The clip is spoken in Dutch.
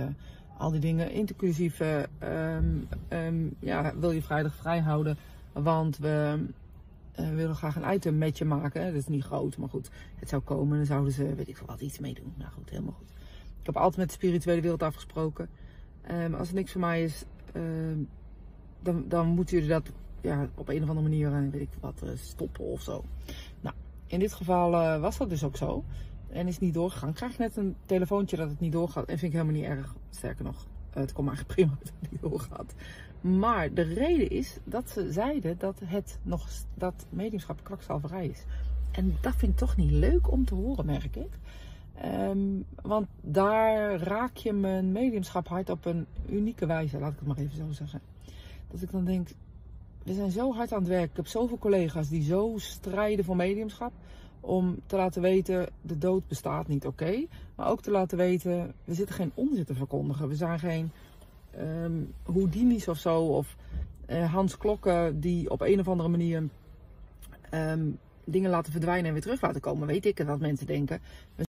zetten. Al die dingen, inclusief, eh, ehm, ehm, ja, wil je vrijdag vrij houden, want we eh, willen graag een item met je maken. Dat is niet groot, maar goed, het zou komen. Dan zouden ze, weet ik veel wat, iets mee doen. Nou goed, helemaal goed. Ik heb altijd met de spirituele wereld afgesproken. Ehm, als er niks voor mij is, dan, dan moeten jullie dat ja, op een of andere manier, eh, weet ik wat, eh, stoppen of zo. Nou, in dit geval eh, was dat dus ook zo. En is niet doorgegaan. Ik krijg net een telefoontje dat het niet doorgaat. En vind ik helemaal niet erg. Sterker nog, het komt eigenlijk prima dat het niet doorgaat. Maar de reden is dat ze zeiden dat het nog dat mediumschap kwakzalverij is. En dat vind ik toch niet leuk om te horen, merk ik. Ehm, want daar raak je mijn mediumschap hard op een unieke wijze, laat ik het maar even zo zeggen. Dat ik dan denk, we zijn zo hard aan het werk. Ik heb zoveel collega's die zo strijden voor mediumschap. Om te laten weten, de dood bestaat niet, oké. Maar ook te laten weten, we zitten geen onzin te verkondigen. We zijn geen um, Houdini's of zo. Of uh, Hans Klokken die op een of andere manier um, dingen laten verdwijnen en weer terug laten komen. Weet ik wat mensen denken.